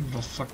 The fuck.